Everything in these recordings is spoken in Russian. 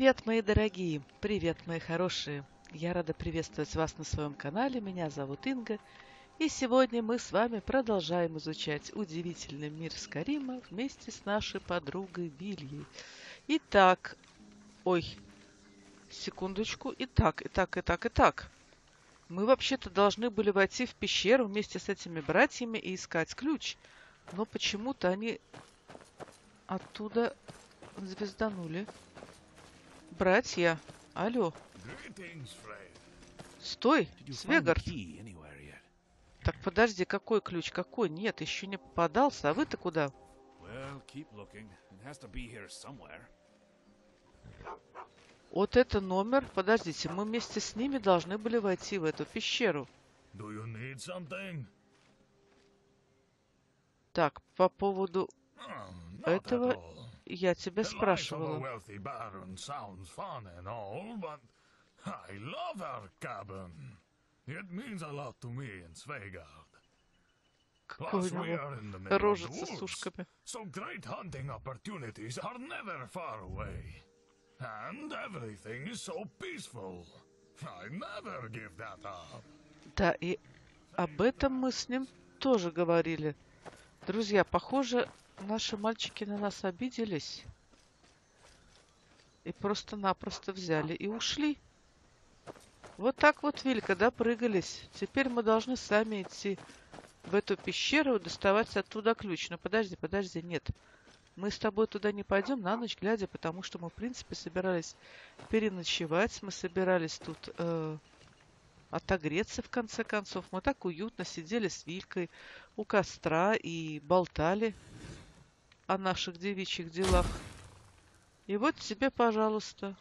Привет, мои дорогие! Привет, мои хорошие! Я рада приветствовать вас на своем канале. Меня зовут Инга. И сегодня мы с вами продолжаем изучать удивительный мир Скарима вместе с нашей подругой Вильей. Итак, ой, секундочку. Итак, итак, итак, итак. Мы вообще-то должны были войти в пещеру вместе с этими братьями и искать ключ. Но почему-то они оттуда звезданули. Братья, алло. Стой, Свегард. Так подожди, какой ключ? Какой? Нет, еще не попадался. А вы-то куда? Вот это номер. Подождите, мы вместе с ними должны были войти в эту пещеру. Так, по поводу этого я тебя спрашивала. Какой у него рожица с ушками. So great hunting opportunities are never far away. And everything is so peaceful. I never give that up. Да, и об этом мы с ним тоже говорили. Друзья, похоже, наши мальчики на нас обиделись. И просто-напросто взяли и ушли. Вот так вот, Вилька, да, прыгались. Теперь мы должны сами идти в эту пещеру и доставать оттуда ключ. Но подожди, подожди, нет. Мы с тобой туда не пойдем на ночь глядя, потому что мы, в принципе, собирались переночевать. Мы собирались тут э, отогреться, в конце концов. Мы так уютно сидели с Вилькой у костра и болтали о наших девичьих делах. И вот тебе, пожалуйста.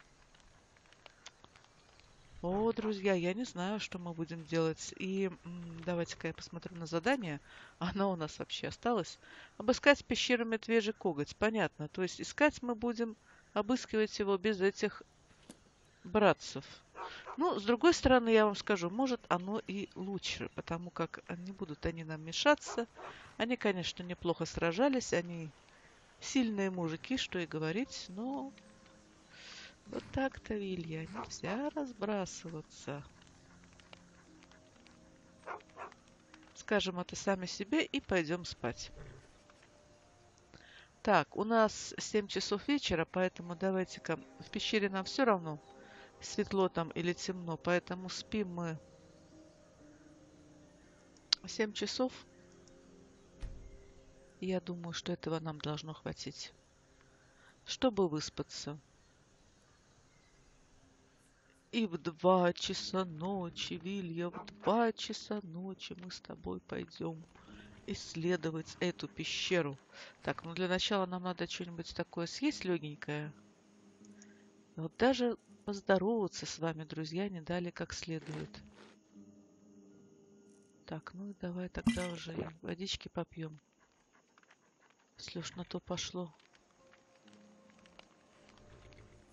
О, друзья, я не знаю, что мы будем делать. И давайте-ка я посмотрю на задание. Оно у нас вообще осталось. Обыскать пещеру медвежий коготь. Понятно. То есть искать мы будем, обыскивать его без этих братцев. Ну, с другой стороны, я вам скажу, может оно и лучше, потому как не будут они нам мешаться. Они, конечно, неплохо сражались, они Сильные мужики, что и говорить, но вот так-то, Вилья, нельзя разбрасываться. Скажем это сами себе и пойдем спать. Так, у нас 7 часов вечера, поэтому давайте-ка в пещере нам все равно, светло там или темно, поэтому спим мы 7 часов. Я думаю, что этого нам должно хватить, чтобы выспаться. И в два часа ночи, Вилья, в два часа ночи мы с тобой пойдем исследовать эту пещеру. Так, ну для начала нам надо что-нибудь такое съесть легенькое. Вот даже поздороваться с вами, друзья, не дали как следует. Так, ну давай тогда уже водички попьем. Если уж на то пошло.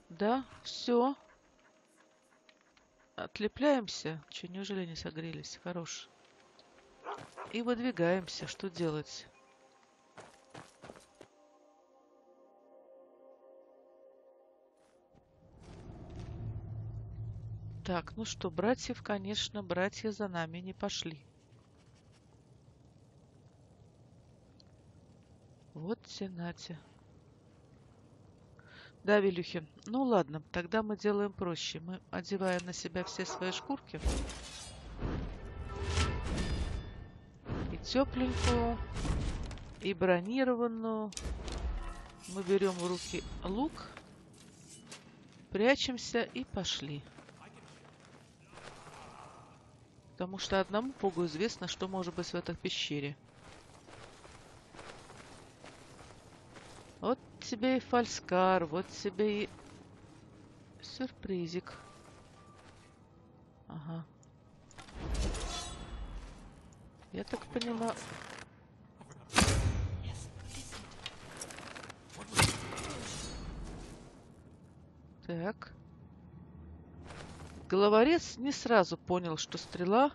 Да, все. Отлепляемся. Че, неужели не согрелись? Хорош. И выдвигаемся. Что делать? Так, ну что, братьев, конечно, братья за нами не пошли. Вот тенате. Да, Вилюхи. Ну ладно, тогда мы делаем проще. Мы одеваем на себя все свои шкурки. И тепленькую, и бронированную. Мы берем в руки лук, прячемся и пошли. Потому что одному Богу известно, что может быть в этой пещере. Вот тебе и фальскар, вот тебе и сюрпризик. Ага. Я так понимаю... Так. Головорез не сразу понял, что стрела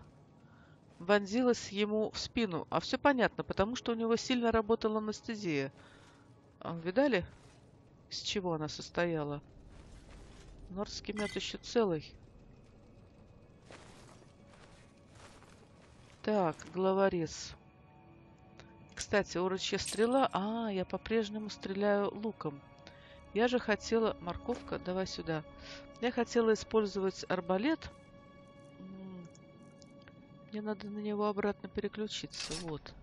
вонзилась ему в спину. А все понятно, потому что у него сильно работала анестезия. А, видали, из чего она состояла? Нордский мед еще целый. Так, главорез. Кстати, урочья стрела... А, я по-прежнему стреляю луком. Я же хотела... Морковка, давай сюда. Я хотела использовать арбалет. Мне надо на него обратно переключиться. Вот.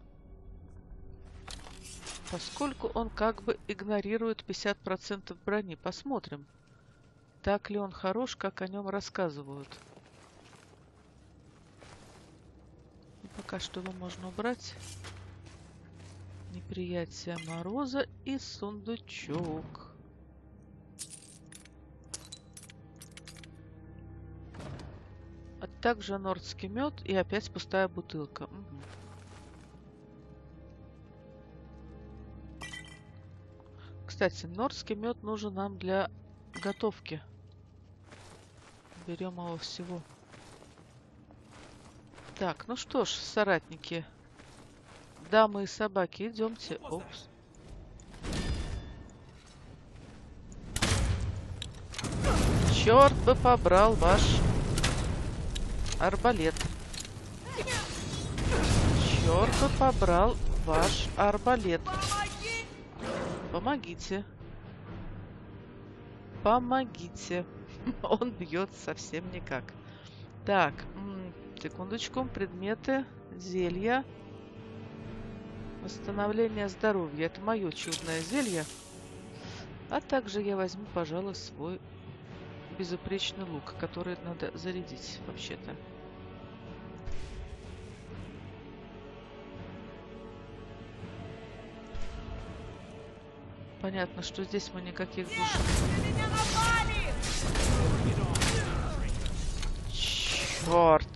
Поскольку он как бы игнорирует 50% брони. Посмотрим, так ли он хорош, как о нем рассказывают. Пока что его можно убрать. Неприятие мороза и сундучок. А также нордский мед и опять пустая бутылка. Угу. Кстати, нордский мед нужен нам для готовки. Берем его всего. Так, ну что ж, соратники. Дамы и собаки, идемте. Опс. Черт бы побрал ваш арбалет. Черт бы побрал ваш арбалет. Помогите. Помогите. Он бьет совсем никак. Так, Секундочку. Предметы, зелья. Восстановление здоровья. Это мое чудное зелье. А также я возьму, пожалуй, свой безупречный лук, который надо зарядить вообще-то. Понятно, что здесь мы никаких душ... Черт!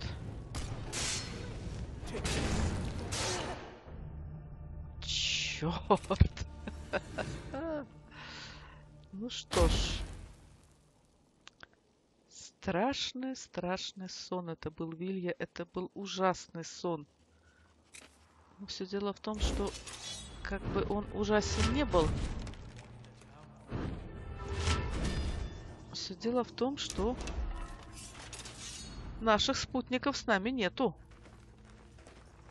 Черт. Ну что ж. Страшный, страшный сон это был, Вилья. Это был ужасный сон. Но все дело в том, что как бы он ужасен не был. Все дело в том, что наших спутников с нами нету.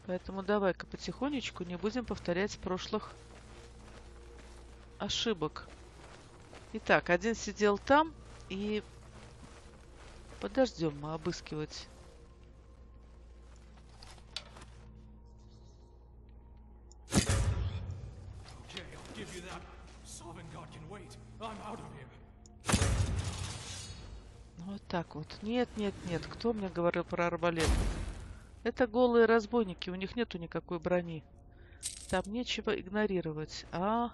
Поэтому давай-ка потихонечку не будем повторять прошлых ошибок. Итак, один сидел там и подождем мы обыскивать. Так вот. Нет, нет, нет. Кто мне говорил про арбалет? Это голые разбойники, у них нету никакой брони. Там нечего игнорировать. А,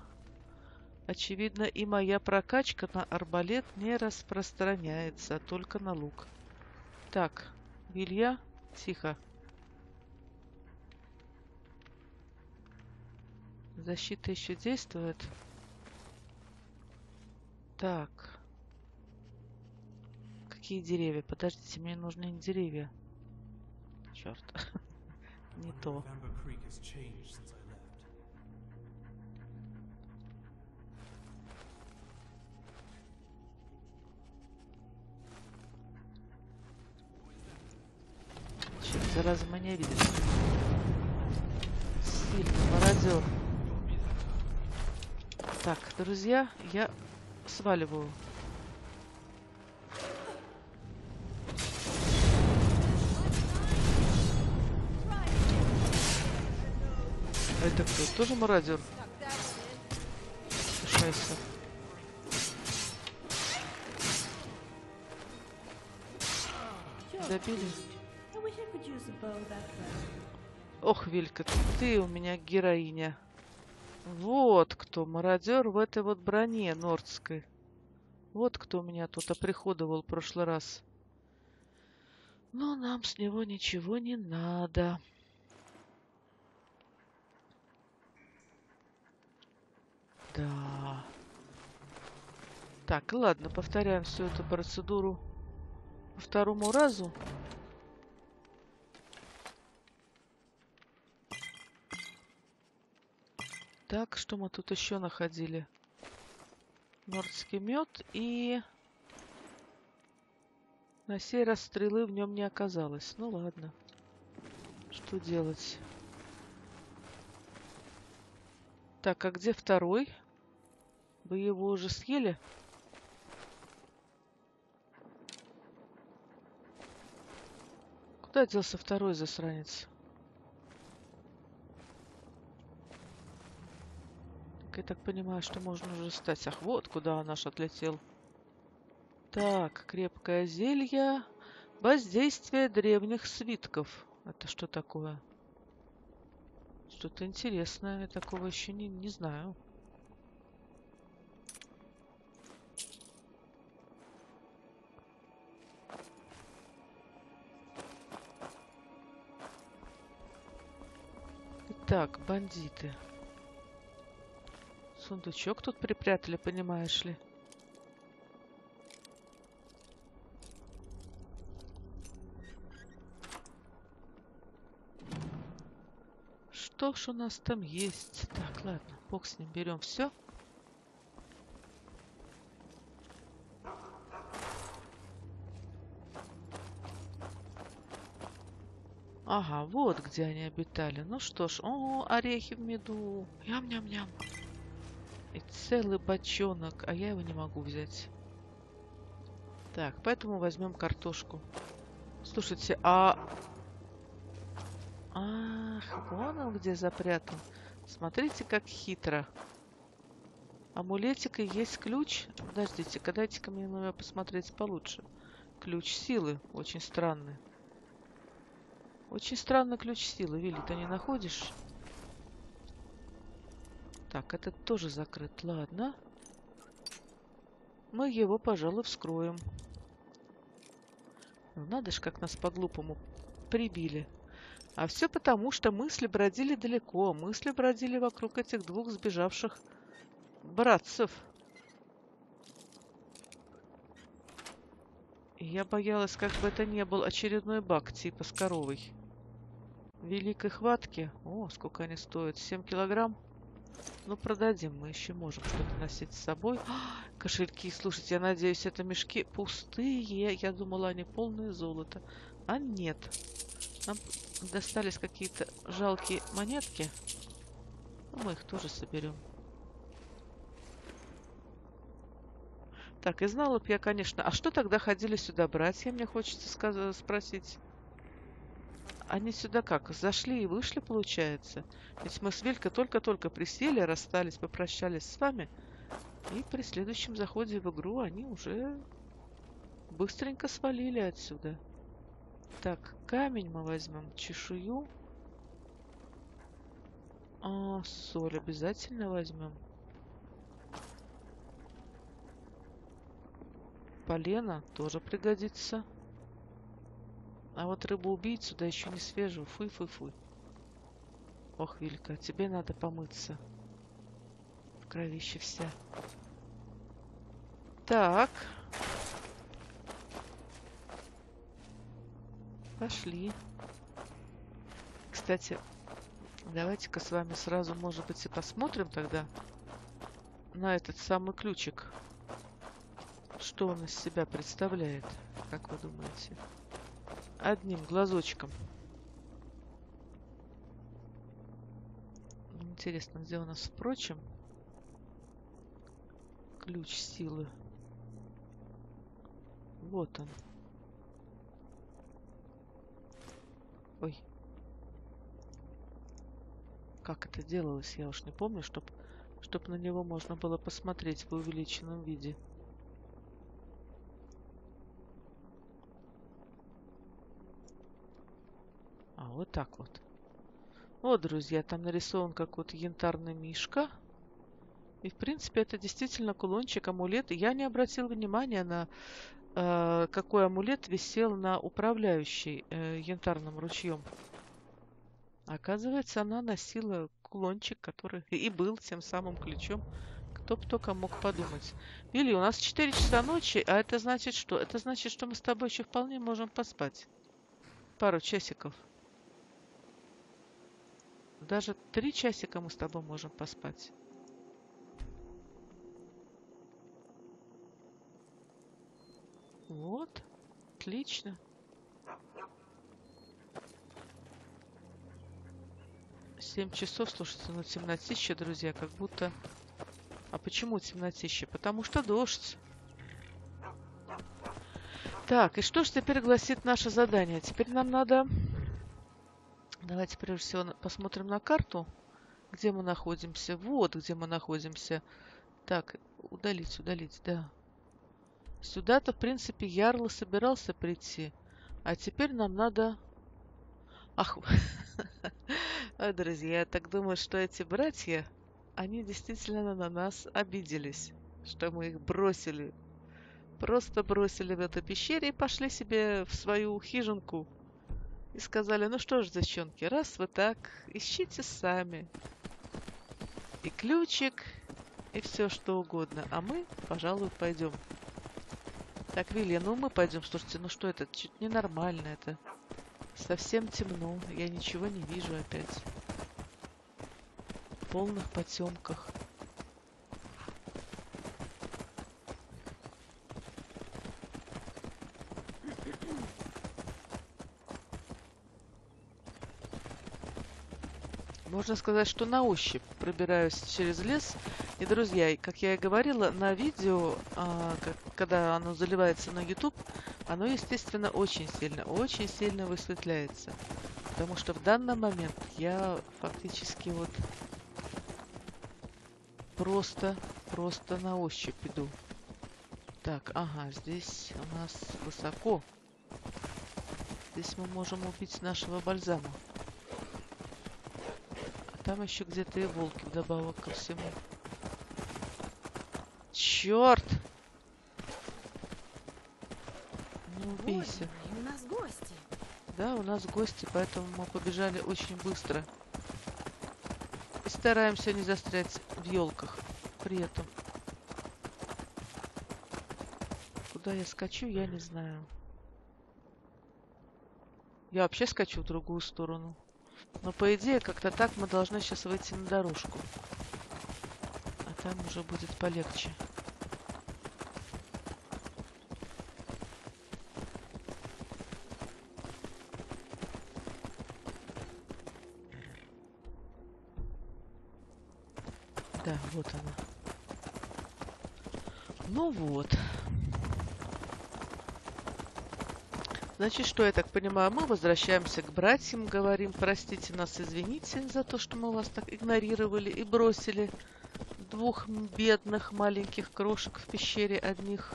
очевидно, и моя прокачка на арбалет не распространяется, а только на лук. Так, Вилья, тихо. Защита еще действует. Так. Какие деревья? Подождите, мне нужны не деревья. Черт. Не то. Черт, зараза, меня видит. Сильный мародер. Так, друзья, я сваливаю. Это кто? Тоже мародер? Шайса. Добили? Ох, Вилька, ты у меня героиня. Вот кто мародер в этой вот броне нордской. Вот кто меня тут оприходовал в прошлый раз. Но нам с него ничего не надо. Да. Так, ладно, повторяем всю эту процедуру по второму разу. Так, что мы тут еще находили? Нордский мед и На сей раз стрелы в нем не оказалось. Ну ладно. Что делать? Так, а где второй? Вы его уже съели? Куда делся второй засранец? Так, я так понимаю, что можно уже стать. Ах, вот куда наш отлетел. Так, крепкое зелье. Воздействие древних свитков. Это что такое? Что-то интересное. Я такого еще не, не знаю. Так, бандиты. Сундучок тут припрятали, понимаешь ли? Что ж у нас там есть? Так, ладно, бог с ним, берем все. Ага, вот где они обитали. Ну что ж, о, орехи в меду. Ням-ням-ням. И целый бочонок, а я его не могу взять. Так, поэтому возьмем картошку. Слушайте, а... Ах, вон он где запрятан. Смотрите, как хитро. Амулетика есть ключ. Подождите-ка, дайте-ка мне посмотреть получше. Ключ силы. Очень странный. Очень странный ключ силы. Вилли, ты не находишь? Так, этот тоже закрыт. Ладно. Мы его, пожалуй, вскроем. Ну, надо ж, как нас по-глупому прибили. А все потому, что мысли бродили далеко. Мысли бродили вокруг этих двух сбежавших братцев. И я боялась, как бы это не был очередной баг типа с коровой. Великой хватки. О, сколько они стоят. 7 килограмм. Ну, продадим. Мы еще можем что-то носить с собой. А, кошельки. Слушайте, я надеюсь, это мешки пустые. Я думала, они полные золота. А нет. Нам достались какие-то жалкие монетки. Ну, мы их тоже соберем. Так, и знала бы я, конечно... А что тогда ходили сюда братья, мне хочется спросить? Они сюда как? Зашли и вышли, получается? Ведь мы с Вилькой только-только присели, расстались, попрощались с вами. И при следующем заходе в игру они уже быстренько свалили отсюда. Так, камень мы возьмем, чешую. А, соль обязательно возьмем. Полено тоже пригодится. А вот рыбу-убийцу, да еще не свежую. Фуй-фуй-фуй. Ох, Вилька, тебе надо помыться. В кровище вся. Так. Пошли. Кстати, давайте-ка с вами сразу, может быть, и посмотрим тогда на этот самый ключик. Что он из себя представляет, как вы думаете? Одним глазочком. Интересно, где у нас впрочем ключ силы? Вот он. Ой. Как это делалось, я уж не помню, чтоб, чтоб на него можно было посмотреть в увеличенном виде. Вот так вот. Вот, друзья, там нарисован как вот янтарный мишка. И, в принципе, это действительно кулончик, амулет. Я не обратил внимания на э, какой амулет висел на управляющей э, янтарным ручьем. Оказывается, она носила кулончик, который и был тем самым ключом. Кто бы только мог подумать. Вилли, у нас 4 часа ночи, а это значит что? Это значит, что мы с тобой еще вполне можем поспать. Пару часиков. Даже три часика мы с тобой можем поспать. Вот. Отлично. Семь часов, слушайте, ну темнотища, друзья, как будто... А почему темнотища? Потому что дождь. Так, и что ж теперь гласит наше задание? Теперь нам надо... Давайте прежде всего посмотрим на карту, где мы находимся. Вот где мы находимся. Так, удалить, удалить, да. Сюда-то, в принципе, Ярло собирался прийти. А теперь нам надо... Ах, друзья, я так думаю, что эти братья, они действительно на нас обиделись, что мы их бросили. Просто бросили в эту пещере и пошли себе в свою хижинку. И сказали, ну что ж, девчонки, раз вы так, ищите сами. И ключик, и все что угодно. А мы, пожалуй, пойдем. Так, Вилья, ну мы пойдем. Слушайте, ну что это? Чуть ненормально это. Совсем темно. Я ничего не вижу опять. В полных потемках. Можно сказать, что на ощупь пробираюсь через лес и, друзья, как я и говорила, на видео, а, когда оно заливается на YouTube, оно, естественно, очень сильно, очень сильно высветляется. Потому что в данный момент я фактически вот просто, просто на ощупь иду. Так, ага, здесь у нас высоко. Здесь мы можем убить нашего бальзама. Там еще где-то и волки вдобавок ко всему. Черт! Не убейся. Ой, у нас гости. Да, у нас гости, поэтому мы побежали очень быстро. И стараемся не застрять в елках при этом. Куда я скачу, я не знаю. Я вообще скачу в другую сторону. Но по идее, как-то так мы должны сейчас выйти на дорожку. А там уже будет полегче. Да, вот она. Ну вот. Значит, что я так понимаю, мы возвращаемся к братьям, говорим, простите нас, извините за то, что мы вас так игнорировали и бросили двух бедных маленьких крошек в пещере одних.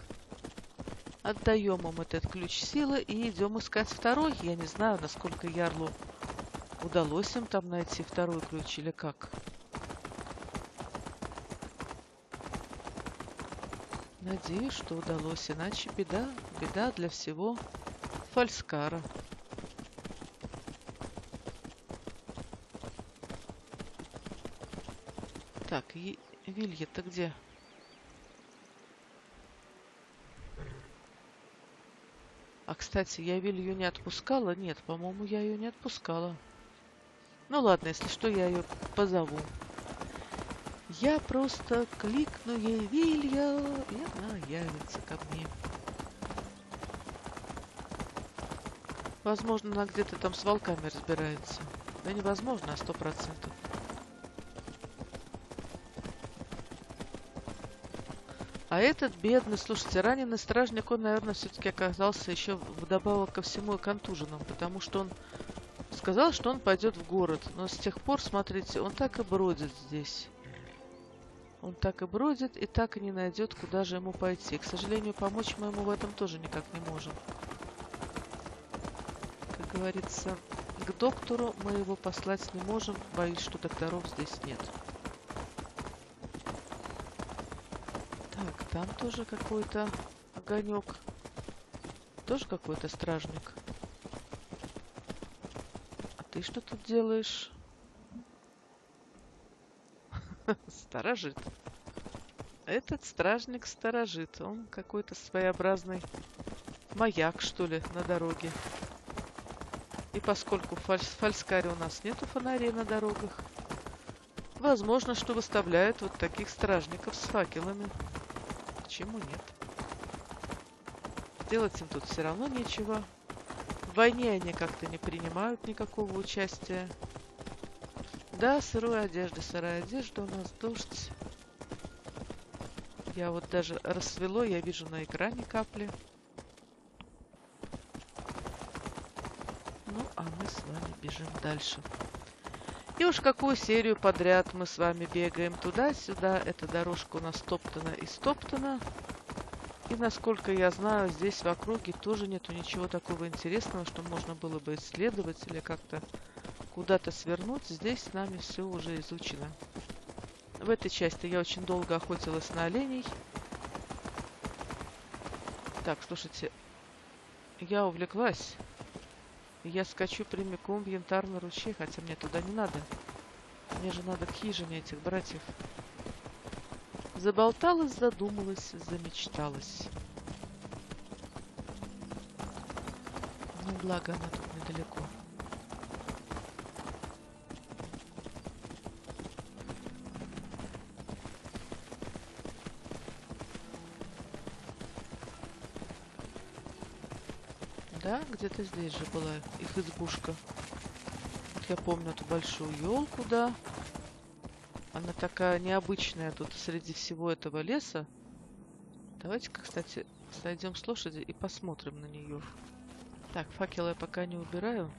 Отдаем им этот ключ силы и идем искать второй. Я не знаю, насколько Ярлу удалось им там найти второй ключ или как. Надеюсь, что удалось, иначе беда, беда для всего Фальскара. Так, и Вилья-то где? А, кстати, я Вилью не отпускала? Нет, по-моему, я ее не отпускала. Ну ладно, если что, я ее позову. Я просто кликну ей Вилья, и она явится ко мне. Возможно, она где-то там с волками разбирается. Да невозможно, а сто процентов. А этот бедный, слушайте, раненый стражник, он, наверное, все-таки оказался еще вдобавок ко всему и контуженным, потому что он сказал, что он пойдет в город. Но с тех пор, смотрите, он так и бродит здесь. Он так и бродит и так и не найдет, куда же ему пойти. К сожалению, помочь мы ему в этом тоже никак не можем. Говорится, к доктору мы его послать не можем. Боюсь, что докторов здесь нет. Так, там тоже какой-то огонек. Тоже какой-то стражник. А ты что тут делаешь? Сторожит. Этот стражник сторожит. Он какой-то своеобразный маяк, что ли, на дороге. И поскольку в Фальскаре у нас нету фонарей на дорогах, возможно, что выставляют вот таких стражников с факелами. Почему нет? делать им тут все равно нечего. В войне они как-то не принимают никакого участия. Да, сырая одежда, сырая одежда, у нас дождь. Я вот даже рассвело, я вижу на экране капли. Ну, а мы с вами бежим дальше. И уж какую серию подряд мы с вами бегаем туда-сюда. Эта дорожка у нас стоптана и стоптана. И насколько я знаю, здесь в округе тоже нету ничего такого интересного, что можно было бы исследовать или как-то куда-то свернуть. Здесь с нами все уже изучено. В этой части я очень долго охотилась на оленей. Так, слушайте, я увлеклась. Я скачу прямиком в янтарный ручей, хотя мне туда не надо. Мне же надо к хижине этих братьев. Заболталась, задумалась, замечталась. Ну, благо она тут недалеко. Да, где-то здесь же была их избушка. Вот я помню эту большую елку, да. Она такая необычная тут среди всего этого леса. Давайте-ка, кстати, сойдем с лошади и посмотрим на нее. Так, факел я пока не убираю.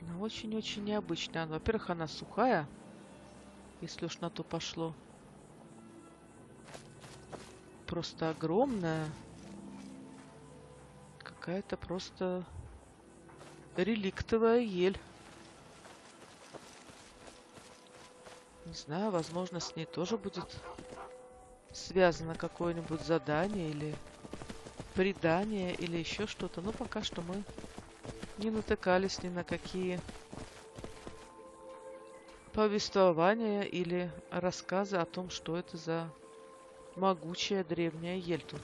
Она очень-очень необычная. Во-первых, она сухая, если уж на то пошло. Просто огромная. Какая-то просто реликтовая ель. Не знаю, возможно, с ней тоже будет связано какое-нибудь задание или предание или еще что-то. Но пока что мы не натыкались ни на какие повествования или рассказы о том, что это за могучая древняя ель тут.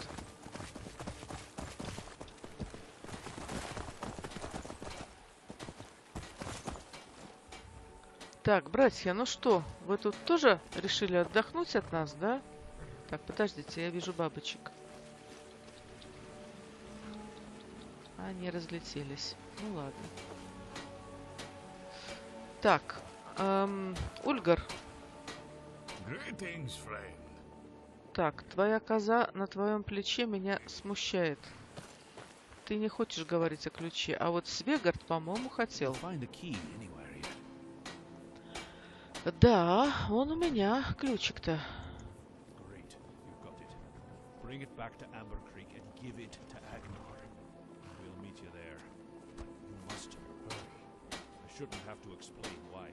Так, братья, ну что, вы тут тоже решили отдохнуть от нас, да? Так, подождите, я вижу бабочек. Они разлетелись. Ну ладно. Так, эм, Ульгар. Greetings, friend. Так, твоя коза на твоем плече меня смущает. Ты не хочешь говорить о ключе, а вот Свегард, по-моему, хотел. Find Да, он у меня ключик-то. Great, you've got it. Bring it back to Amber Creek and give it to Agnar. We'll meet you there. But you must hurry. I shouldn't have to explain why.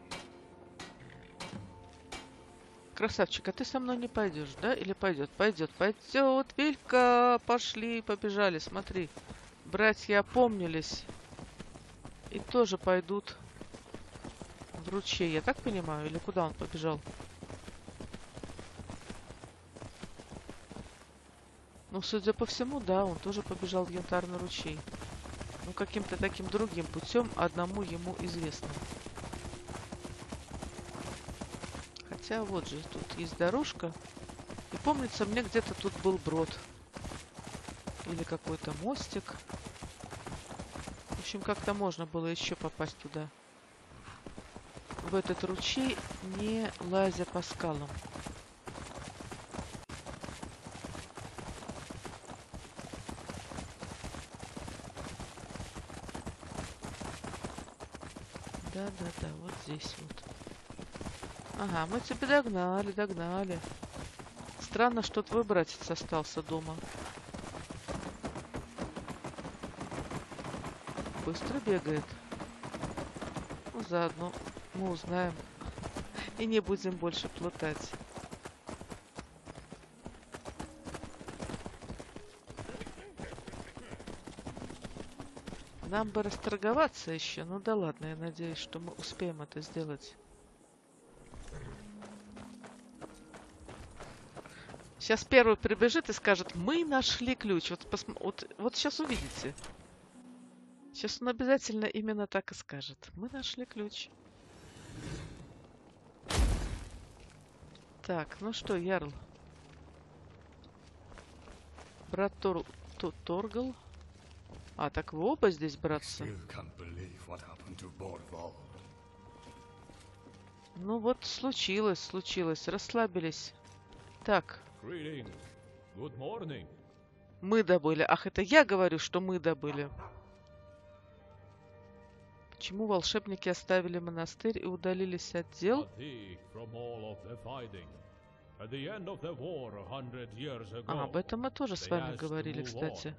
Красавчик, а ты со мной не пойдешь, да? Или пойдет? Пойдет, пойдет. Вилька, пошли, побежали, смотри. Братья опомнились. И тоже пойдут в ручей, я так понимаю? Или куда он побежал? Ну, судя по всему, да, он тоже побежал в янтарный ручей. Ну, каким-то таким другим путем, одному ему известно. Хотя вот же тут есть дорожка. И помнится, мне где-то тут был брод. Или какой-то мостик. В общем, как-то можно было еще попасть туда. Этот ручей, не лазя по скалам. Да-да-да, вот здесь вот. Ага, мы тебя догнали, догнали. Странно, что твой братец остался дома. Быстро бегает. Ну, заодно мы узнаем. И не будем больше плутать. Нам бы расторговаться еще. Ну да ладно, я надеюсь, что мы успеем это сделать. Сейчас первый прибежит и скажет, мы нашли ключ. Вот, посм... вот, вот сейчас увидите. Сейчас он обязательно именно так и скажет. Мы нашли ключ. Так, ну что, Ярл? брат Тор... Ту- Торгал. А, так вы оба здесь, братцы? Ну вот, случилось, случилось. Расслабились. Так, мы добыли. Ах, это я говорю, что мы добыли. Почему волшебники оставили монастырь и удалились от дел? А, об этом мы тоже с вами говорили, кстати.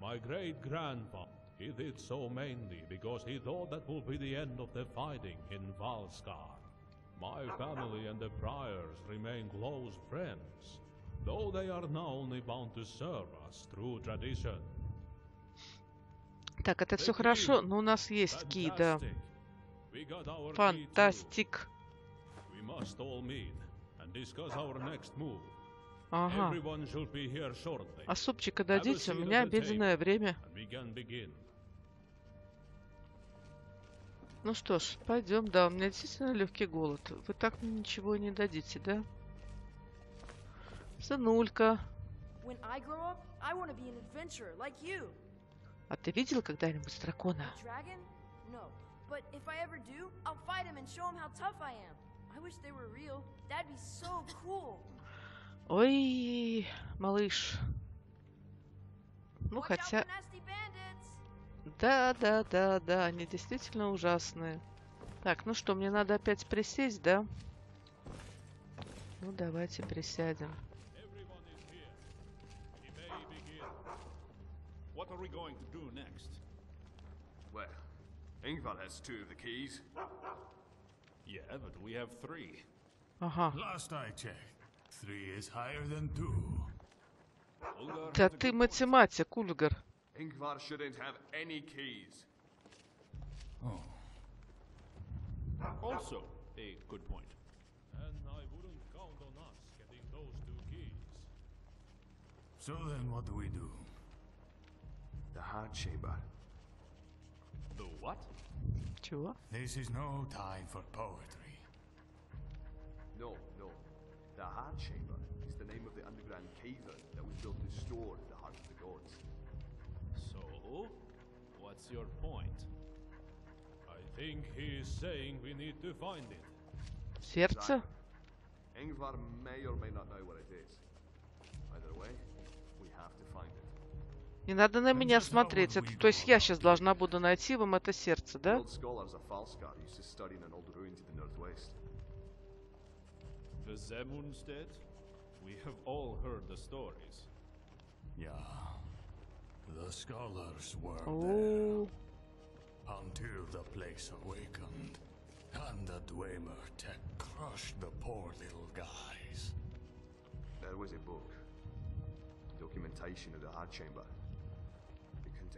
my great grandfather. He did so mainly because he thought that would be the end of the fighting in Valskar. My family and the priors remain close friends, though they are now only bound to serve us through tradition. Так, это все хорошо, но у нас есть ки, да. Фантастик. Ага. А супчика дадите? У меня обеденное время. Ну что ж, пойдем, да, у меня действительно легкий голод. Вы так мне ничего не дадите, да? Сынулька, When I grow up, I want to be an adventurer like you. А ты видел когда-нибудь дракона? A dragon? No. But if I ever do, I'll fight him and show him how tough I am. I wish they were real. That'd be so cool. Ой, малыш. Ну, хотя... Да, да, да, да, они действительно ужасные. Так, ну что, мне надо опять присесть, да? Ну, давайте присядем. What are we going to do next? Well, Ingvar has two of the keys. Yeah, but we have three. Ага. Last I checked, three is higher than two. Ulgar Да has a ты good point. математик, Ульгар. Ingvar shouldn't have any keys. Oh. Also, a good point. And I wouldn't count on us getting those two keys. So then what do we do? The heart chamber. The what? Чего? This is no time for poetry. No, no. The Heart Chamber is the name of the underground cavern that was built to store the heart of the gods. So, what's your point? I think he is saying we need to find it. Сердце? Ingvar may or may not know what it is. Не надо на меня смотреть. Это, то есть я сейчас должна буду найти вам это сердце, да? The Zemunstead? We have all heard the stories. Yeah. The scholars were О, there until the place awakened. And the Dwemer tech crushed the poor little guys. There was a book. Documentation of the Heart Chamber.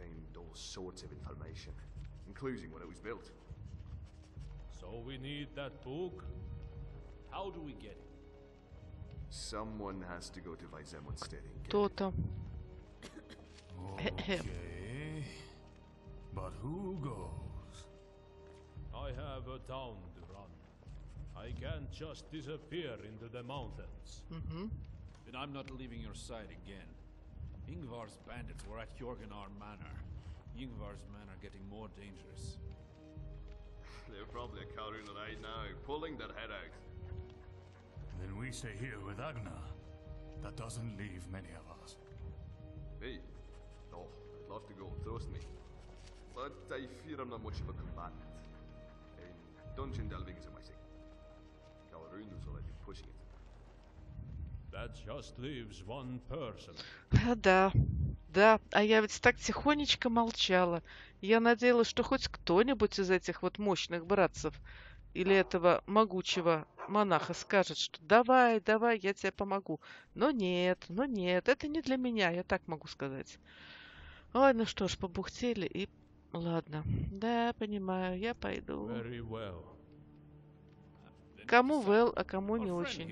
It contained all sorts of information, including when it was built. So we need that book? How do we get it? Someone has to go to Vizemundstead and get it. то-то. Okay. But who goes? I have a town to run. I can't just disappear into the mountains. Мгм. Then I'm not leaving your side again. Ingvar's bandits were at Jorgenar Manor. Ingvar's men are getting more dangerous. They're probably a Karun right now, pulling their head out. Then we stay here with Agna. That doesn't leave many of us. Me? Oh, I'd love to go, trust me. But I fear I'm not much of a combatant. And dungeon delving isn't my thing. Galarun was already pushing it. Да, да. А я ведь так тихонечко молчала. Я надеялась, что хоть кто-нибудь из этих вот мощных братцев или этого могучего монаха скажет, что давай, давай, я тебе помогу. Но нет, но нет, это не для меня, я так могу сказать. Ой, ну что ж, побухтели и... Ладно. Да, понимаю, я пойду. Well. Кому вел, а кому не очень.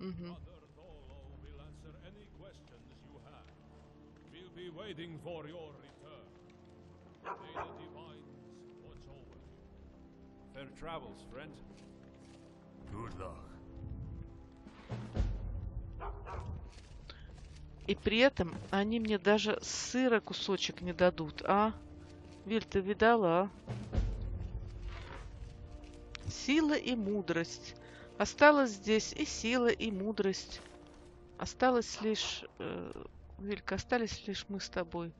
Угу. We'll be waiting for your return. May the divines watch over you. Fair travels, friend. Good luck. И при этом они мне даже сыра кусочек не дадут, а? Виль, ты видала, а? Сила и мудрость. Осталось здесь и сила, и мудрость. Осталось лишь... Э, Вилька, остались лишь мы с тобой.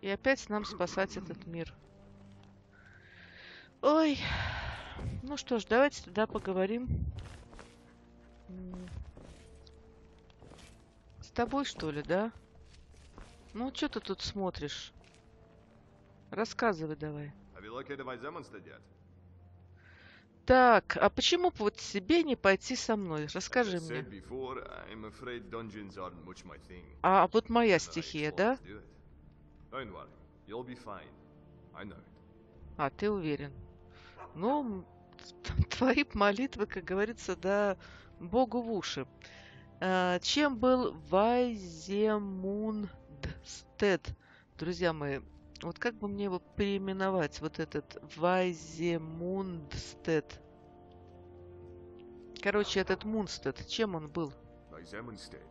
И опять нам спасать этот мир. Ой. Ну что ж, давайте тогда поговорим. С тобой, что ли, да? Ну, что ты тут смотришь? Рассказывай давай you located my Zemonstead yet? Так, а почему бы вот себе не пойти со мной? Расскажи мне. thing. А вот моя стихия, да? А, ты уверен. Ну, твои молитвы, как говорится, да, Богу в уши. А, чем был Вайземундстед? Друзья мои, вот как бы мне его переименовать, вот этот Вайземундстед? Короче, этот Мунстед, чем он был? Zemonstead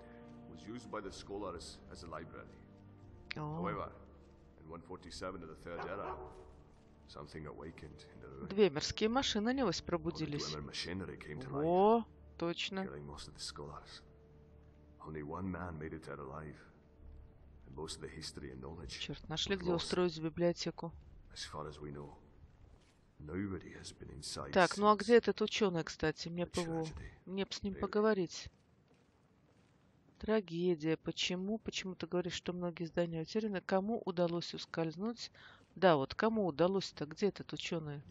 was used by the scholars as a library. О, However, in 147 of the Third Era, something awakened in the ruin. две мирские машины, небось, пробудились. О, точно. killing most of the scholars. Only one man made it out alive. And most of the history and knowledge, Черт, нашли, где устроить библиотеку. Так, ну а где этот ученый, кстати? Мне бы его... Мне бы с ним поговорить. Трагедия. Почему? Почему ты говоришь, что многие здания утеряны? Кому удалось ускользнуть? Да, вот кому удалось-то? Где этот ученый?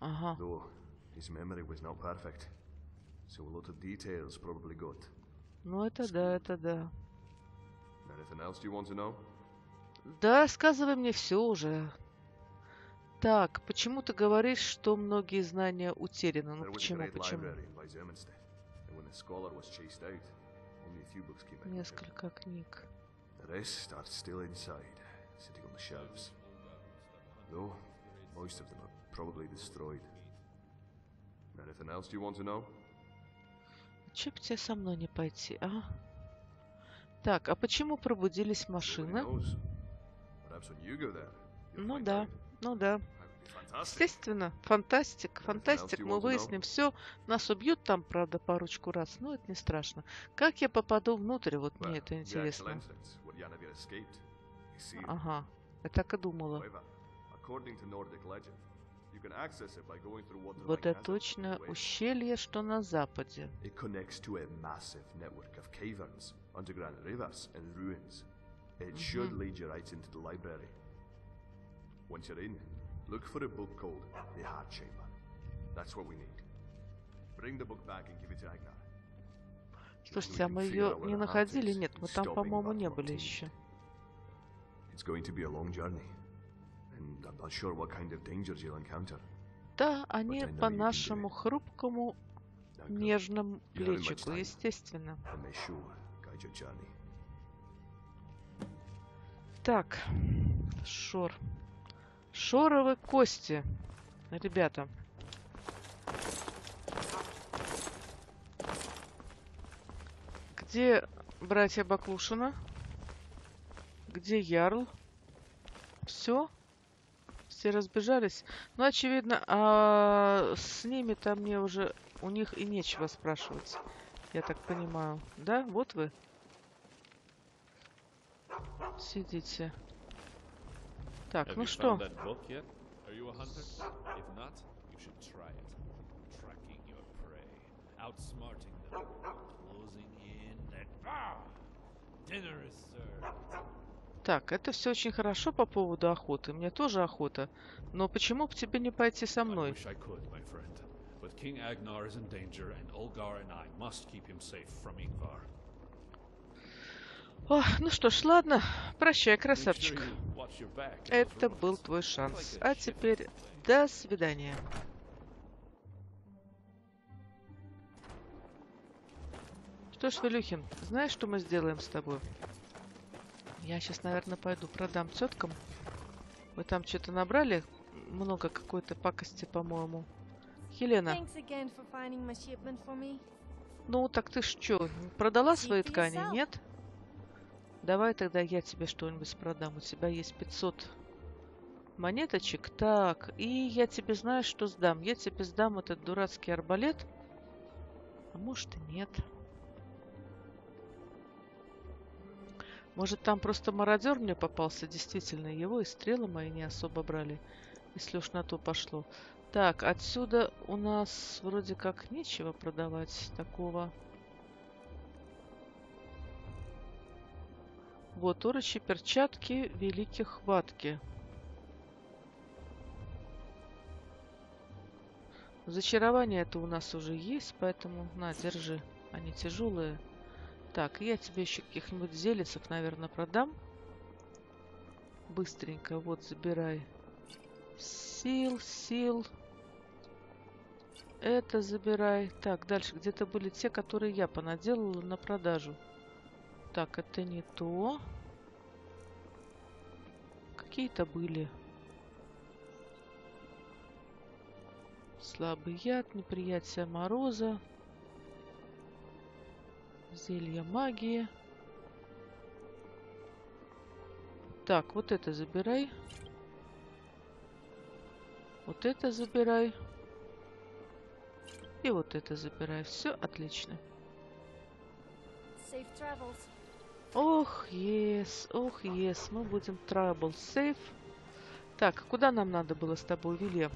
Ага. So a lot of details probably got. Ну это да, это да. Anything else you want to know? Да, сказывай мне все уже. Так, почему ты говоришь, что многие знания утеряны? Ну почему, почему? Несколько книг. The rest are still inside, sitting on the shelves. Though most of them are probably destroyed. Anything else you want to know? Че бы тебе со мной не пойти, а? Так, а почему пробудились машины? Ну да, ну да. Естественно, фантастик, фантастик, мы выясним все. Нас убьют там, правда, парочку раз, но это не страшно. Как я попаду внутрь, вот мне это интересно. Ага, я так и думала. Water like Водоточное ущелье, что на западе. It should lead you right into the library. Once you're in, look for a book called The Heart Chamber. That's what we need. Bring the book back and give it to Agnar. Слушайте, а мы ее не находили? Нет, мы там, по-моему, не были еще. It's going to be a long journey, Да, они по нашему хрупкому, нежному плечику, естественно. Так, Шор. Шоровы кости. Ребята. Где братья Баклушина? Где Ярл? Все? Все разбежались? Ну, очевидно, а с ними-то мне уже... У них и нечего спрашивать. Я так понимаю. Да? Вот вы. Сидите. Так, Have ну что? outsmarting them, closing in, and ah, dinner is served. Так, это все очень хорошо по поводу охоты. Мне тоже охота. Но почему бы тебе не пойти со мной? But King Agnar is in danger, and Olgar and I must keep him safe from Ingvar. Ох, ну что ж, ладно. Прощай, красавчик. Это был твой шанс. А теперь до свидания. Что ж, Вилюхин, знаешь, что мы сделаем с тобой? Я сейчас, наверное, пойду продам теткам. Вы там что-то набрали? Много какой-то пакости, по-моему. Елена, Thanks again for finding my shipment for me. ну так ты ж чё, продала свои ткани, нет? Давай тогда я тебе что-нибудь продам. У тебя есть 500 монеточек. Так, и я тебе знаешь, что сдам? Я тебе сдам этот дурацкий арбалет. А может и нет. Может там просто мародер мне попался, действительно, его и стрелы мои не особо брали, если уж на то пошло. Так, отсюда у нас вроде как нечего продавать такого. Вот, орочи, перчатки, великие хватки. Зачарование это у нас уже есть, поэтому на, держи. Они тяжелые. Так, я тебе еще каких-нибудь зелецов, наверное, продам. Быстренько, вот, забирай. Сил, сил. Это забирай. Так, дальше где-то были те, которые я понаделала на продажу. Так, это не то. Какие-то были. Слабый яд, неприятие мороза. Зелье магии. Так, вот это забирай. Вот это забирай. И вот это забирай. Все отлично. Ох, yes, ох, yes, мы будем trouble safe. Так, куда нам надо было с тобой, Вильям?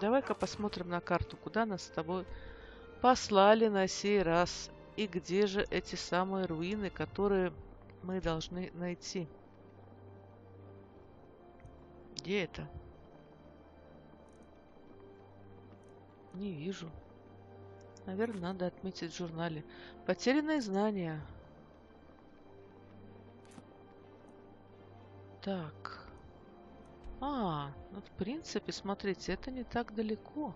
Давай-ка посмотрим на карту, куда нас с тобой послали на сей раз. И где же эти самые руины, которые мы должны найти? Где это? Не вижу. Наверное, надо отметить в журнале. Потерянные знания. Так. А, ну в принципе, смотрите, это не так далеко.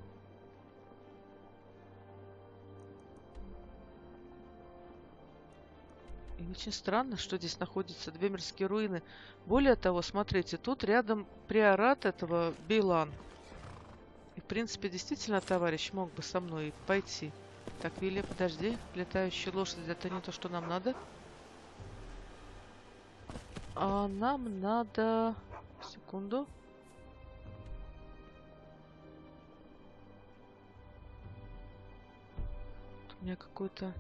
И очень странно, что здесь находятся две мирские руины. Более того, смотрите, тут рядом приорат этого Бейлан. И, в принципе, действительно, товарищ мог бы со мной пойти. Так, Вилли, подожди. Летающая лошадь, это не то, что нам надо. А нам надо... Секунду. У меня какой-то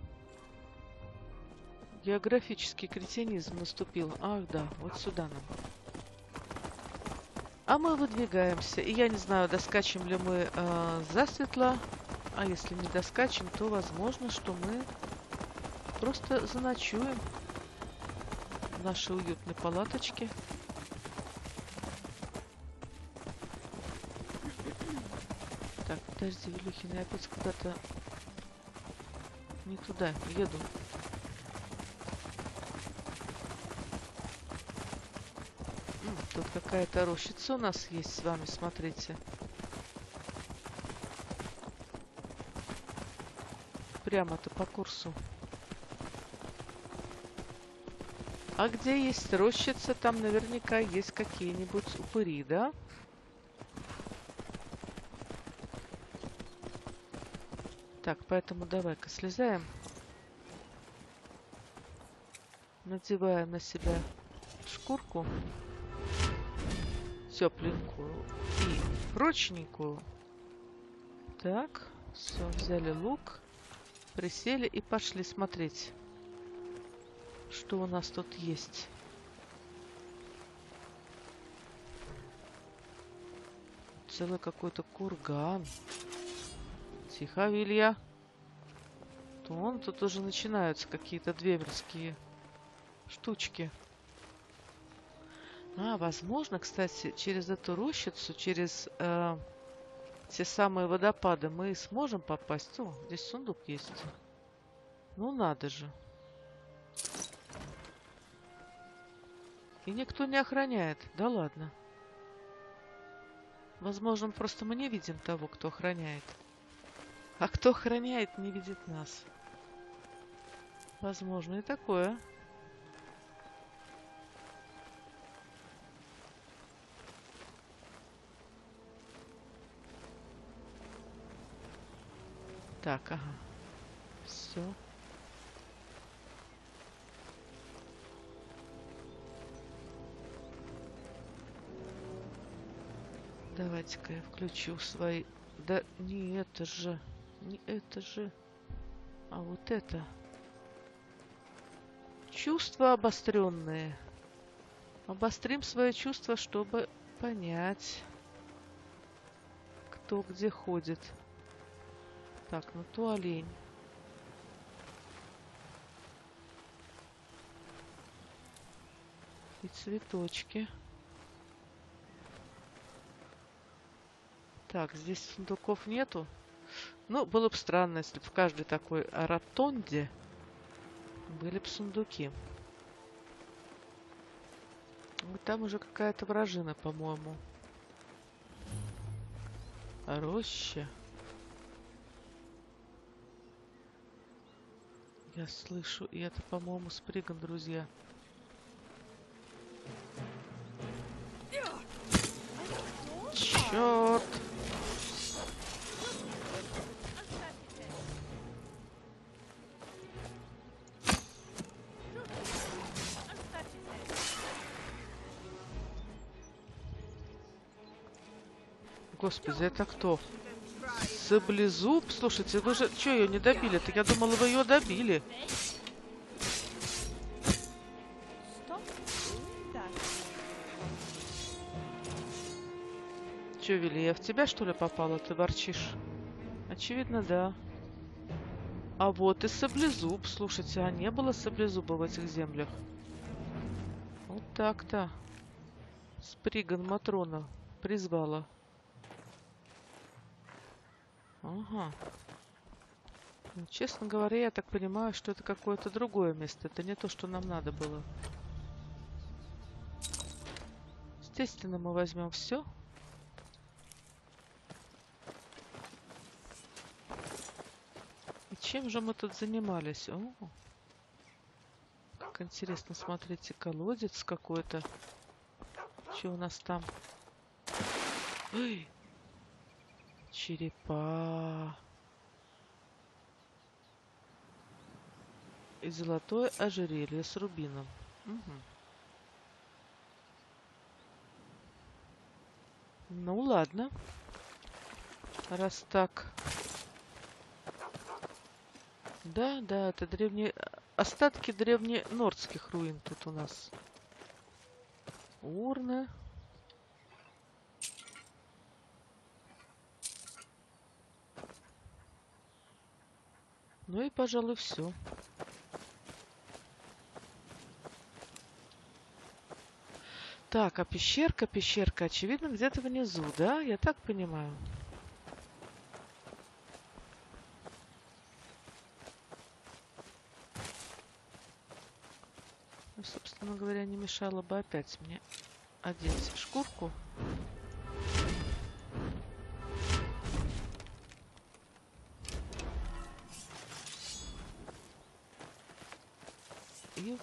географический кретинизм наступил. Ах, да, вот сюда нам. А мы выдвигаемся. И я не знаю, доскачем ли мы э, засветло. А если не доскачем, то возможно, что мы просто заночуем в нашей уютной палаточке. Так, подожди, Вилюхин, я опять куда-то не туда еду. М, Тут какая-то рощица у нас есть с вами, смотрите. Прямо-то по курсу. А где есть рощица, там наверняка есть какие-нибудь упыри, да? Так, поэтому давай-ка слезаем. Надеваем на себя шкурку тепленькую и прочненькую. Так, все, взяли лук, присели и пошли смотреть, что у нас тут есть. Целый какой-то курган. Тихо, Вилья. То он тут уже начинаются какие-то двемерские штучки. А, возможно, кстати, через эту рощицу, через э, те самые водопады мы сможем попасть. О, здесь сундук есть. Ну надо же. И никто не охраняет. Да ладно. Возможно, просто мы не видим того, кто охраняет. А кто охраняет, не видит нас. Возможно и такое. Так, ага. Все. Давайте-ка я включу свои... Да не это же. Не это же. А вот это. Чувства обостренные. Обострим свои чувства, чтобы понять, кто где ходит. Так, ну то олень. И цветочки. Так, здесь сундуков нету. Ну, было бы странно, если бы в каждой такой ротонде были бы сундуки. Там уже какая-то вражина, по-моему. Роща. Я слышу, и это, по-моему, сприган, друзья. Черт! Господи, это кто? Саблезуб? Слушайте, вы же... Че ее не добили-то? Я думала, вы ее добили. Че, Вилли, я в тебя, что ли, попала? Ты ворчишь? Очевидно, да. А вот и саблезуб. Слушайте, а не было саблезуба в этих землях? Вот так-то. Сприган Матрона призвала. Ага. Ну, честно говоря, я так понимаю, что это какое-то другое место. Это не то, что нам надо было. Естественно, мы возьмем все. И чем же мы тут занимались? О, как интересно, смотрите, колодец какой-то. Что у нас там? Ой, черепа. И золотое ожерелье с рубином. Угу. Ну ладно. Раз так. Да, да, это древние... Остатки древненордских руин тут у нас. Урны. Ну и, пожалуй, все. Так, а пещерка, пещерка, очевидно, где-то внизу, да? Я так понимаю. Ну, собственно говоря, не мешало бы опять мне одеть шкурку.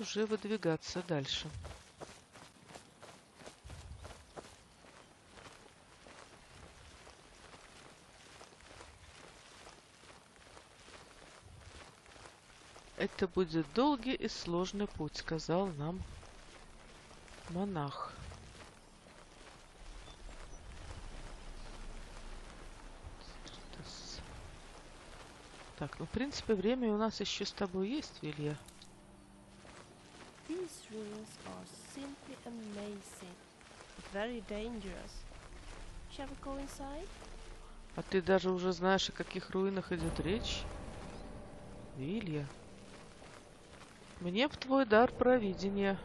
Уже выдвигаться дальше. Это будет долгий и сложный путь, сказал нам монах. Так, ну, в принципе, время у нас еще с тобой есть, Вилья. These ruins are simply amazing, but very dangerous. Shall we go inside? А ты даже уже знаешь, о каких руинах идет речь? Вилья. Мне в твой дар провидения.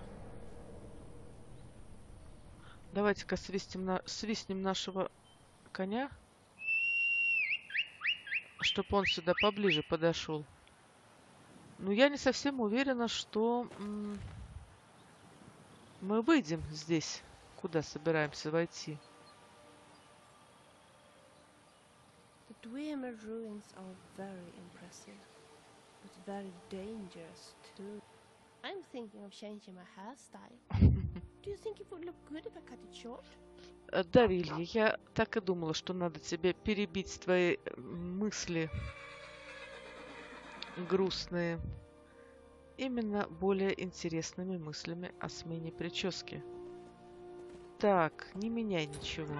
Давайте-ка свистим на... свистнем нашего коня, чтобы он сюда поближе подошел. Но я не совсем уверена, что мы выйдем здесь, куда собираемся войти. The Dwemer ruins are very impressive, but very dangerous too. I'm thinking of changing my hairstyle. Do you think it would look good if I cut it short? Э, Да, Вилья, я так и думала, что надо тебе перебить твои мысли грустные. Именно более интересными мыслями о смене прически. Так, не меняй ничего.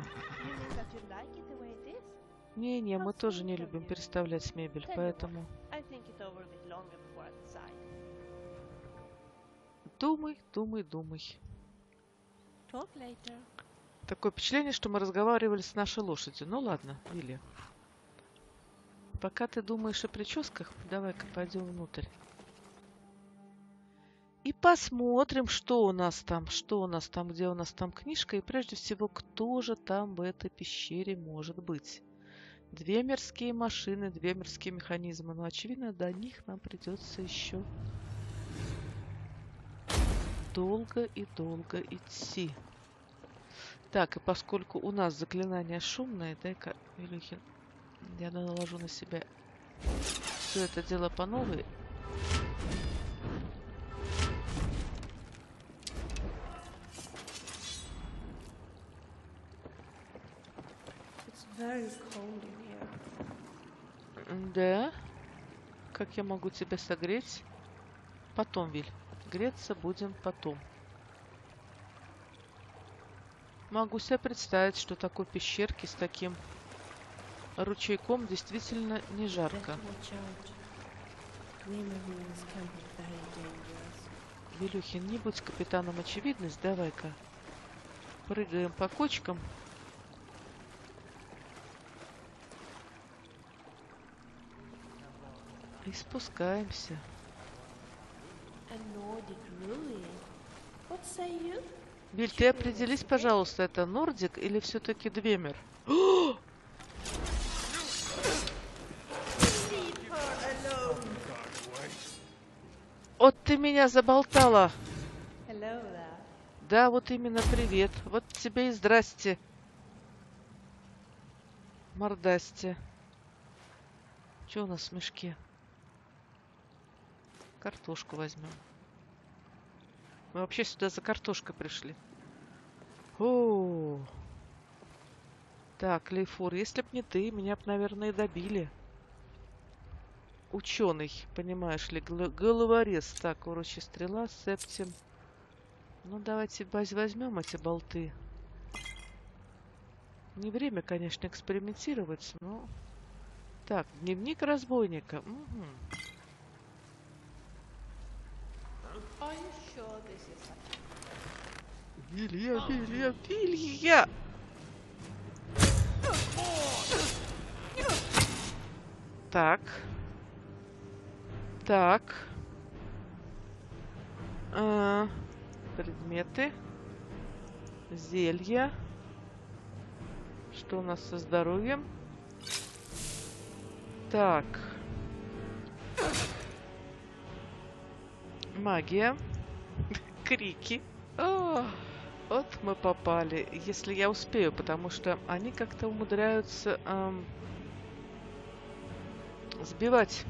Не-не, мы тоже не любим переставлять мебель, поэтому... Думай, думай, думай. Такое впечатление, что мы разговаривали с нашей лошадью. Ну ладно, Вилли. Пока ты думаешь о прическах, давай-ка пойдем внутрь. И посмотрим, что у нас там, что у нас там, где у нас там книжка, и прежде всего, кто же там в этой пещере может быть. Две мирские машины, две мирские механизмы. Но, очевидно, до них нам придется еще долго и долго идти. Так, и поскольку у нас заклинания шумные, дай-ка, я наложу на себя все это дело по новой. Very cold in here. М, Да. Как я могу тебя согреть? Потом, Виль. Греться будем потом. Могу себе представить, что такой пещерки с таким ручейком действительно не жарко. Вилюхин, не будь капитаном очевидность, давай-ка. Прыгаем по кочкам. И спускаемся. Виль, ты определись, пожалуйста, это Нордик или все-таки Двемер? Вот ты меня заболтала. Hello. Да, вот именно привет. Вот тебе и здрасте. Мордасте. Что у нас в мешке? Картошку возьмем. Мы вообще сюда за картошкой пришли. О, так, Лейфур, если б не ты, меня б, наверное, добили. Ученый, понимаешь ли, головорез. Так, урочи стрела, септим. Ну, давайте возьмем эти болты. Не время, конечно, экспериментировать, но... Так, дневник разбойника. Мгм. Are you sure Вилья, Вилья! Так. Так. А, предметы. Зелья. Что у нас со здоровьем? Так. Магия. Крики. Ах. Вот мы попали, если я успею, потому что они как-то умудряются ам, сбивать,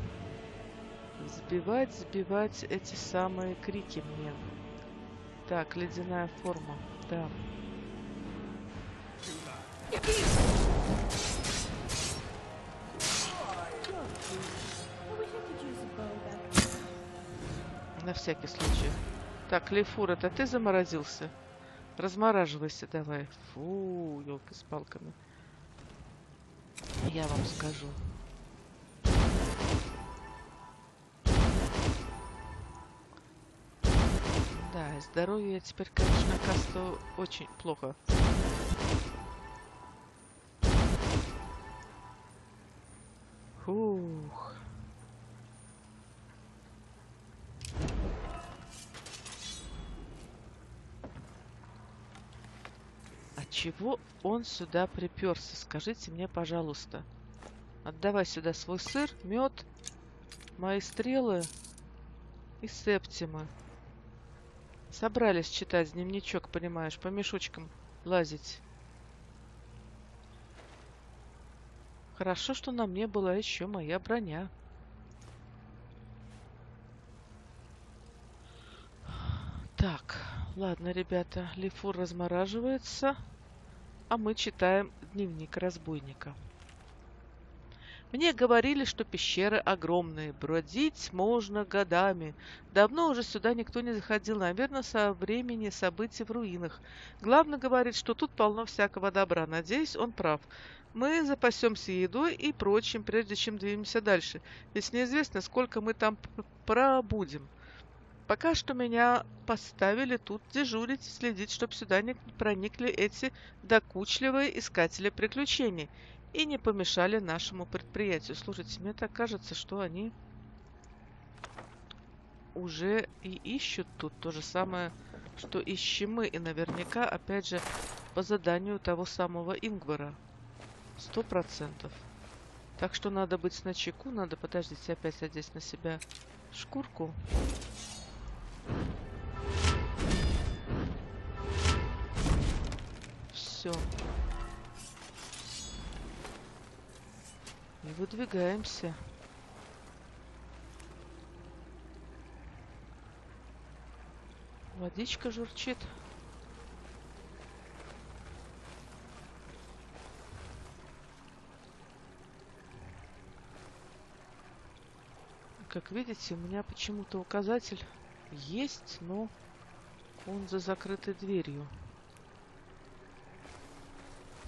сбивать, сбивать эти самые крики мне. Так, ледяная форма, да. На всякий случай. Так, Лейфур, это ты заморозился? Размораживайся давай. Фу, елки с палками. Я вам скажу. Да, здоровье теперь, конечно, оказываю очень плохо. Фух. А чего он сюда приперся? Скажите мне, пожалуйста. Отдавай сюда свой сыр, мед, мои стрелы и септимы. Собрались читать дневничок, понимаешь, по мешочкам лазить. Хорошо, что на мне была еще моя броня. Так, ладно, ребята, Лифур размораживается, а мы читаем дневник разбойника. Мне говорили, что пещеры огромные, бродить можно годами. Давно уже сюда никто не заходил, наверное, со времени событий в руинах. Главное говорит, что тут полно всякого добра. Надеюсь, он прав. Мы запасемся едой и прочим, прежде чем двинемся дальше. Ведь неизвестно, сколько мы там пробудем. Пока что меня поставили тут дежурить, следить, чтобы сюда не проникли эти докучливые искатели приключений и не помешали нашему предприятию. Слушайте, мне так кажется, что они уже и ищут тут то же самое, что ищем мы. И наверняка, опять же, по заданию того самого Ингвара. Сто процентов. Так что надо быть на чеку. Надо, подождите, опять одеть на себя шкурку. Все. И выдвигаемся. Водичка журчит. Как видите, у меня почему-то указатель есть, но он за закрытой дверью.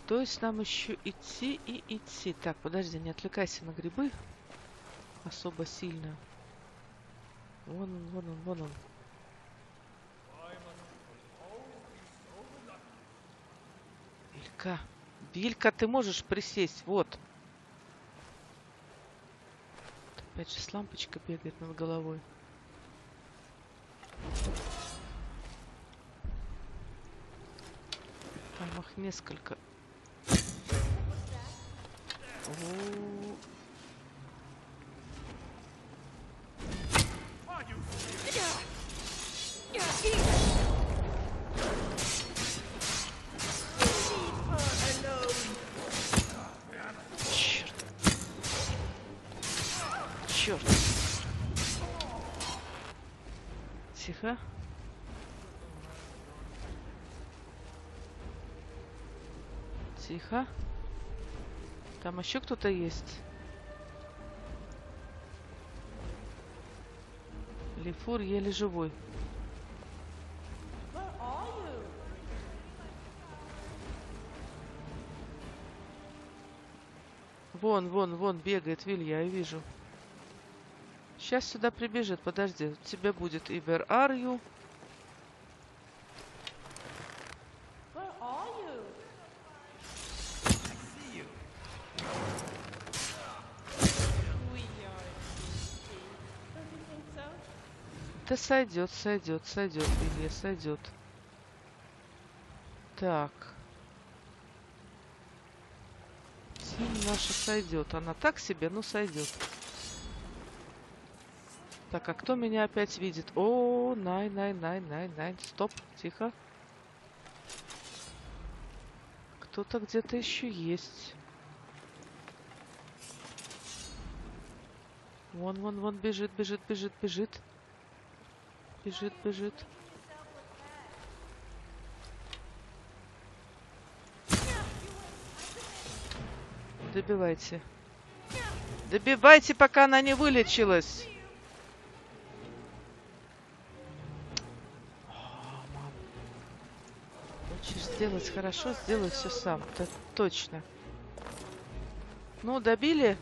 То есть нам еще идти и идти. Так, подожди, не отвлекайся на грибы. Особо сильно. Вон он, вон он, вон он. Вилька. Вилька, ты можешь присесть? Вот. Опять же с лампочкой бегает над головой. Там их несколько. Черт. Тихо. Тихо. Там еще кто-то есть. Лифур еле живой. Вон, вон, вон бегает Вилья, я вижу. Сейчас сюда прибежит, подожди. У тебя будет и where are you? Сойдет, сойдет, сойдет, Илья, сойдет. Так. Тень наша сойдет. Она так себе, но сойдет. Так, а кто меня опять видит? О, най, най, най, най, най. Стоп, тихо. Кто-то где-то еще есть. Вон, вон, вон, бежит, бежит, бежит, бежит. Бежит, бежит. Добивайте. Добивайте, пока она не вылечилась. Хочешь сделать хорошо, сделай все сам. Это точно. Ну, добили?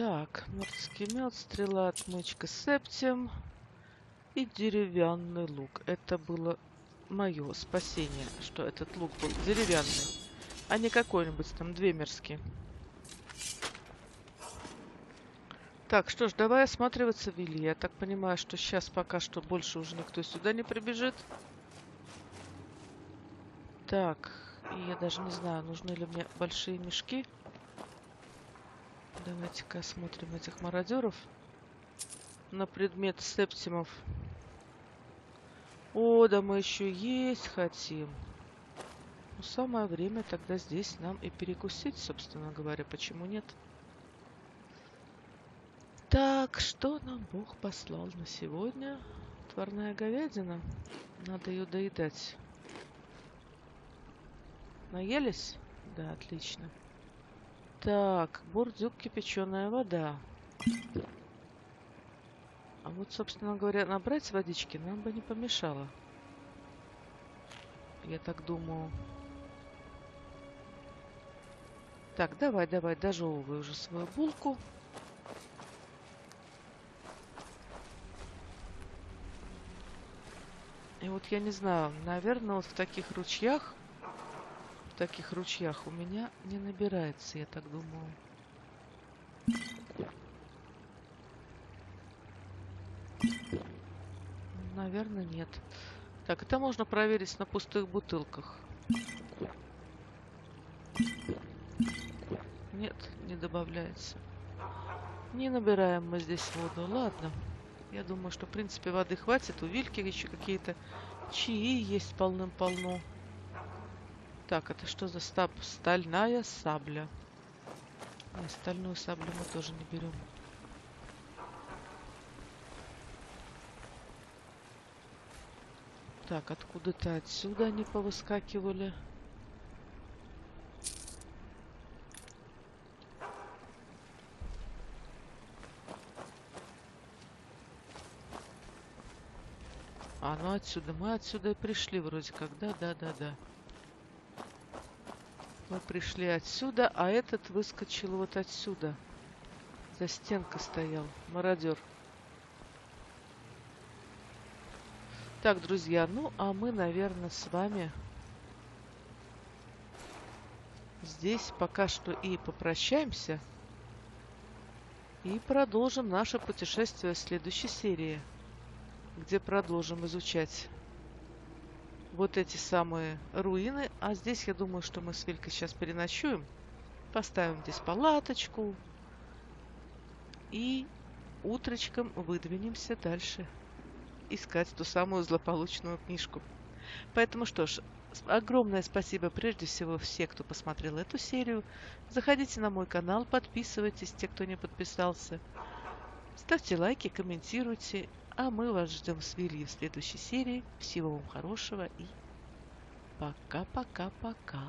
Так, морский мед, стрела, отмычка, септим и деревянный лук. Это было мое спасение, что этот лук был деревянный, а не какой-нибудь там двемерский. Так, что ж, давай осматриваться, Вилли. Я так понимаю, что сейчас пока что больше уже никто сюда не прибежит. Так, я даже не знаю, нужны ли мне большие мешки. Давайте-ка осмотрим этих мародеров на предмет септимов. О, да мы еще есть хотим. Ну, самое время тогда здесь нам и перекусить, собственно говоря. Почему нет? Так, что нам Бог послал на сегодня? Тварная говядина. Надо ее доедать. Наелись? Да, отлично. Так, бурдюк, кипяченая вода. А вот, собственно говоря, набрать водички нам бы не помешало. Я так думаю. Так, давай, давай, дожевывай уже свою булку. И вот я не знаю, наверное, вот в таких ручьях, таких ручьях у меня не набирается, я так думаю. Наверное, нет. Так, это можно проверить на пустых бутылках. Нет, не добавляется. Не набираем мы здесь воду. Ладно. Я думаю, что, в принципе, воды хватит. У Вильки еще какие-то чаи есть полным-полно. Так, это что за стаб? Стальная сабля. Не, стальную саблю мы тоже не берем. Так, откуда-то отсюда они повыскакивали. А, ну отсюда. Мы отсюда и пришли вроде как. Да, да, да, да. Мы пришли отсюда, а этот выскочил вот отсюда. За стенкой стоял. Мародер. Так, друзья, ну а мы, наверное, с вами здесь пока что и попрощаемся. И продолжим наше путешествие в следующей серии где продолжим изучать вот эти самые руины. А здесь, я думаю, что мы с Вилькой сейчас переночуем. Поставим здесь палаточку. И утречком выдвинемся дальше искать ту самую злополучную книжку. Поэтому что ж, огромное спасибо прежде всего все, кто посмотрел эту серию. Заходите на мой канал, подписывайтесь, те, кто не подписался. Ставьте лайки, комментируйте. А мы вас ждем с Вилли в следующей серии. Всего вам хорошего и пока-пока-пока.